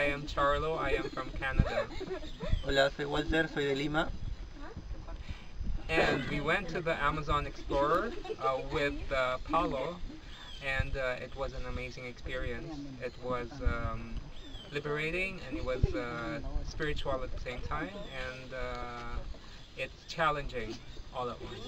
Charlo. I am from Canada. Hola, soy Walter, soy de Lima. And we went to the Amazon Explorer uh, with uh, Paulo, and uh, it was an amazing experience. It was um, liberating and it was uh, spiritual at the same time, and uh, it's challenging all at once.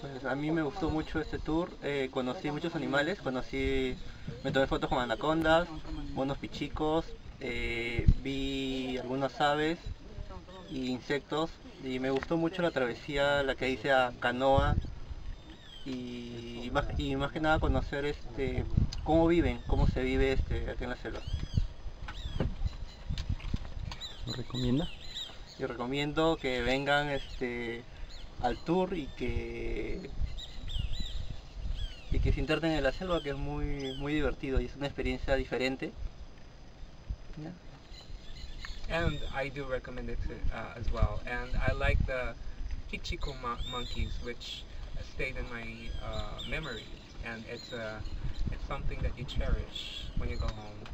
Pues a mí me gustó mucho este tour, eh, conocí muchos animales, conocí, me tomé fotos con anacondas, monos pichicos, eh, vi algunas aves e insectos y me gustó mucho la travesía, la que hice a canoa y más, y más que nada conocer este cómo viven, cómo se vive este aquí en la selva. ¿Lo recomienda? Y recomiendo que vengan este al tour y que y que se internen en la selva que es muy muy divertido y es una experiencia diferente. Ya. And I do recommend it to, uh, as well. And I like the Pichico mon- monkeys, which stayed in my uh, and it's uh, it's something that you cherish when you go home.